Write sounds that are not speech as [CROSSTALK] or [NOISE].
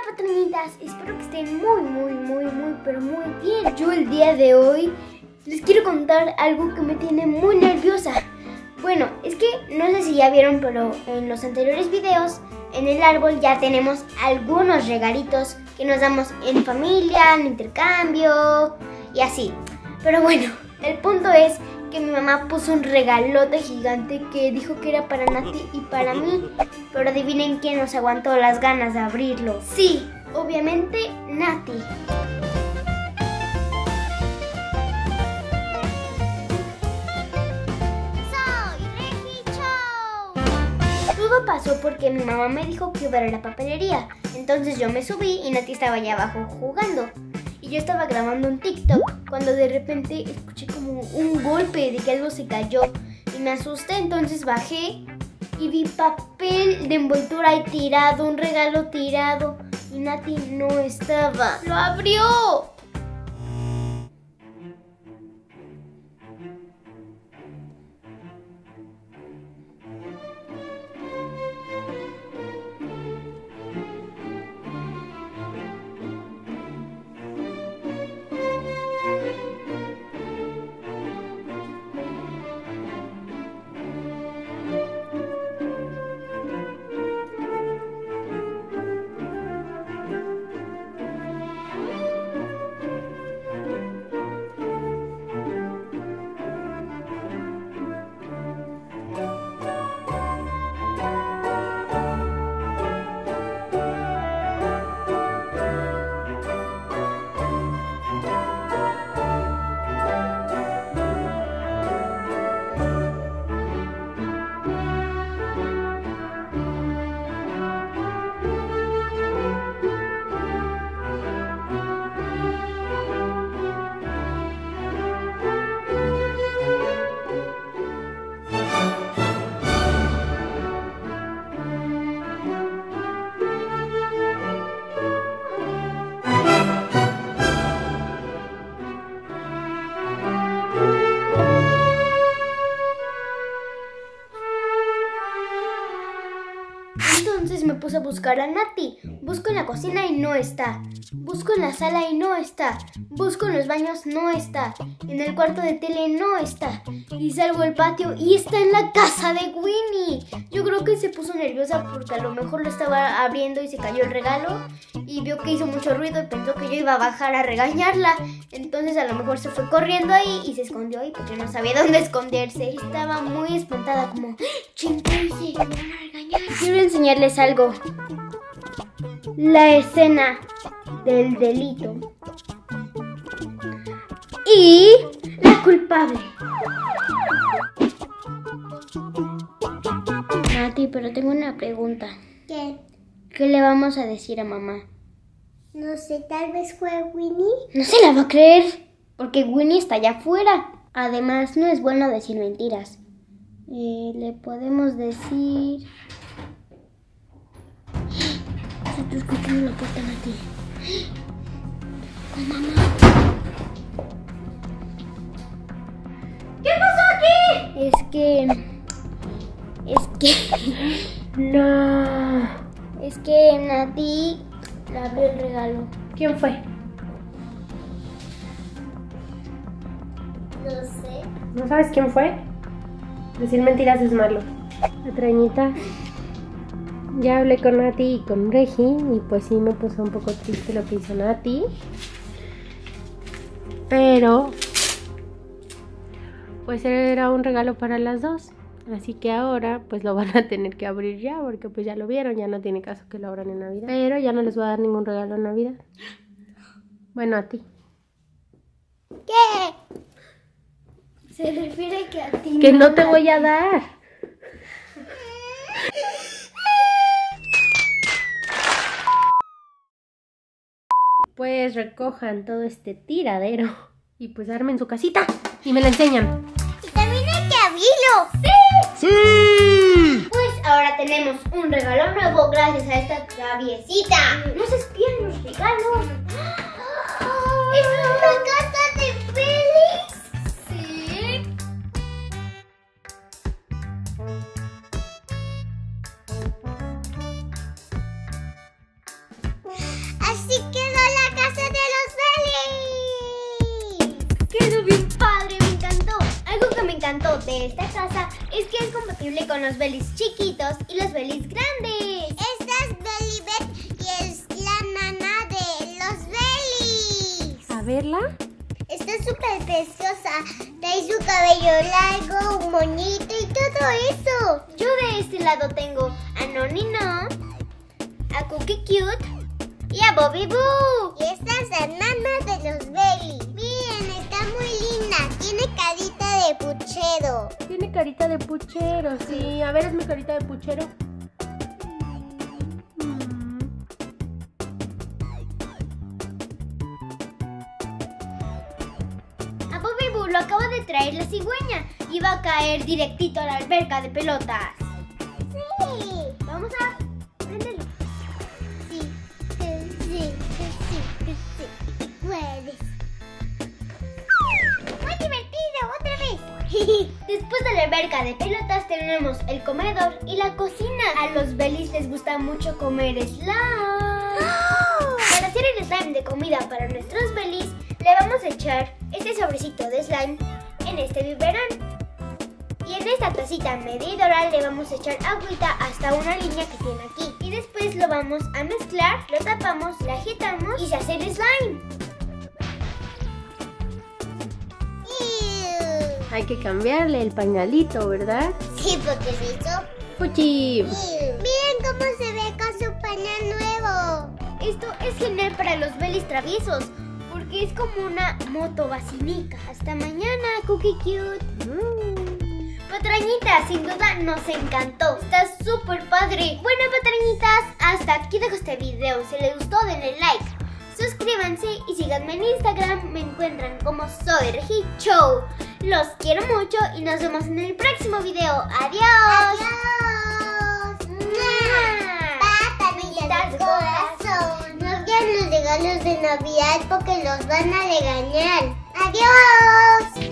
Hola patronitas, espero que estén muy, muy, muy, muy, pero muy bien. Yo el día de hoy les quiero contar algo que me tiene muy nerviosa. Bueno, es que no sé si ya vieron, pero en los anteriores videos, en el árbol ya tenemos algunos regalitos que nos damos en familia, en intercambio y así. Pero bueno, el punto es que mi mamá puso un regalote gigante que dijo que era para Nati y para mí. Pero adivinen quién nos aguantó las ganas de abrirlo. Sí, obviamente Nati. Todo pasó porque mi mamá me dijo que iba a la papelería. Entonces yo me subí y Nati estaba allá abajo jugando yo estaba grabando un TikTok cuando de repente escuché como un golpe de que algo se cayó y me asusté, entonces bajé y vi papel de envoltura ahí tirado, un regalo tirado y Nati no estaba. ¡Lo abrió! Me puse a buscar a Nati. Busco en la cocina y no está. Busco en la sala y no está. Busco en los baños, no está. En el cuarto de tele no está. Y salgo al patio y está en la casa de Winnie. Yo creo que se puso nerviosa porque a lo mejor lo estaba abriendo y se cayó el regalo. Y vio que hizo mucho ruido y pensó que yo iba a bajar a regañarla. Entonces a lo mejor se fue corriendo ahí y se escondió ahí porque no sabía [LAUGHS] dónde esconderse. Estaba muy espantada como, ¿qué hice? Quiero enseñarles algo. La escena del delito. Y la culpable. Nati, pero tengo una pregunta. ¿Qué? ¿Qué le vamos a decir a mamá? No sé, tal vez fue Winnie. No se la va a creer, porque Winnie está allá afuera. Además, no es bueno decir mentiras. Eh, le podemos decir... Está escuchando la puerta, Nati. ¡Oh, mamá! ¿Qué pasó aquí? Es que... Es que... [LAUGHS] no... Es que Nati le abrió el regalo. ¿Quién fue? No sé. ¿No sabes quién fue? Decir mentiras es malo. Atrañita. Ya hablé con Nati y con Regi y pues sí me puso un poco triste lo que hizo Nati. Pero pues era un regalo para las dos. Así que ahora pues lo van a tener que abrir ya porque pues ya lo vieron, ya no tiene caso que lo abran en Navidad. Pero ya no les voy a dar ningún regalo en Navidad. Bueno, a ti. ¿Qué? Se refiere que a ti. Que no te voy a dar. Pues recojan todo este tiradero [LAUGHS] y pues armen su casita y me la enseñan. Y también hay que abrirlo. ¡Sí! Pues ahora tenemos un regalo nuevo gracias a esta traviesita. No se espían los regalos. De esta casa es que es compatible con los belis chiquitos y los belis grandes. Esta es Belly y es la nana de los belis. A verla. Está súper preciosa. Trae su cabello largo, un moñito y todo eso. Yo de este lado tengo a Noni No, a Cookie Cute y a Bobby Boo. Y esta es la nana de los Belly. Tiene carita de puchero. Tiene carita de puchero, sí. A ver, es mi carita de puchero. A Bobby Boo lo acaba de traer la cigüeña y va a caer directito a la alberca de pelotas. Sí. Alberca de pelotas tenemos el comedor y la cocina. A los belis les gusta mucho comer slime. Para hacer el slime de comida para nuestros belis, le vamos a echar este sobrecito de slime en este biberón. Y en esta tacita medidora le vamos a echar agüita hasta una línea que tiene aquí. Y después lo vamos a mezclar, lo tapamos, lo agitamos y se hace el slime. Hay que cambiarle el pañalito, ¿verdad? Sí, porque se hizo. Puchi. Miren cómo se ve con su pañal nuevo. Esto es genial para los belis traviesos, porque es como una moto vacinica. Hasta mañana, Cookie Cute. Mm. Patrañitas, sin duda nos encantó. Está súper padre. Bueno, patrañitas, hasta aquí dejo este video. Si les gustó, denle like. Suscríbanse y síganme en Instagram. Me encuentran como Soy Regi Show. Los quiero mucho y nos vemos en el próximo video. Adiós. Adiós. De corazón. No olviden los regalos de Navidad porque los van a regañar. Adiós.